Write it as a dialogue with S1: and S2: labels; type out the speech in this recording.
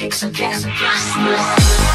S1: kicks again.